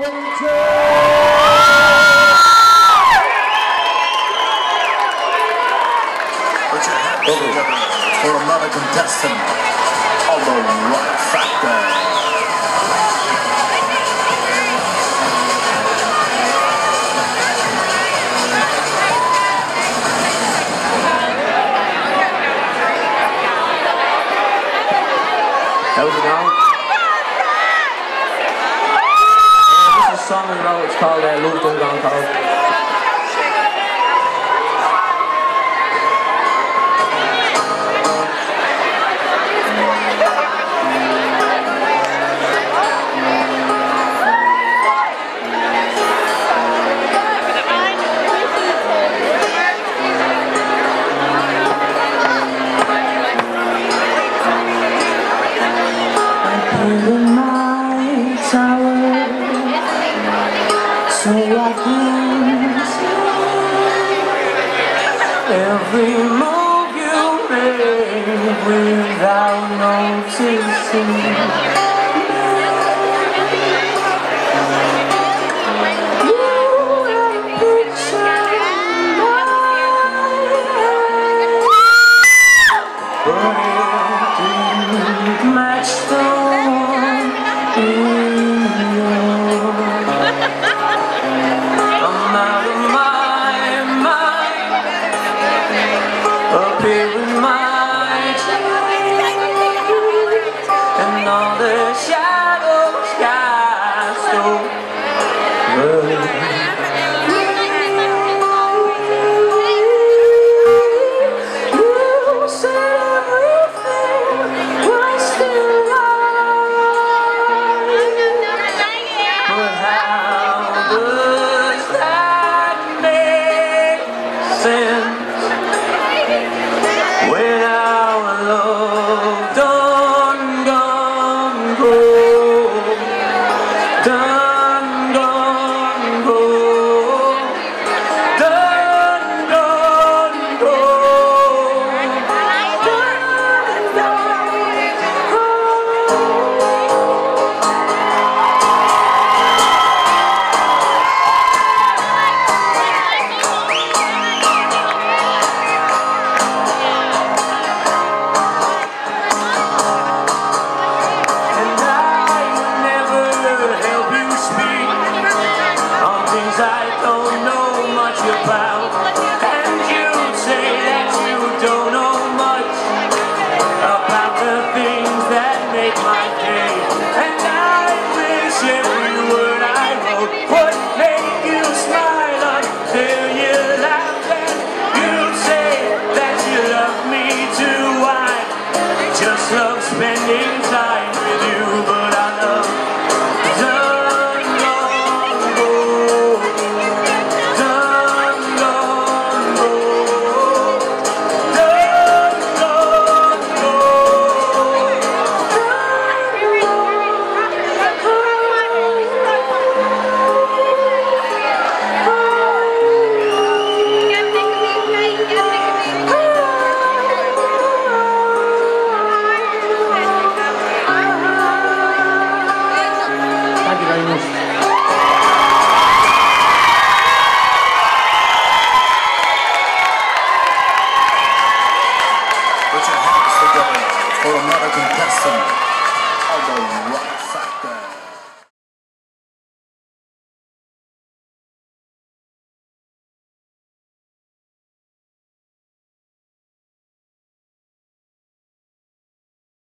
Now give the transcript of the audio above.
for another contestant on the Rock Factor. This is a song wrote, it's called uh, Love Cold. So I can see every move you make without noticing baby. cloud.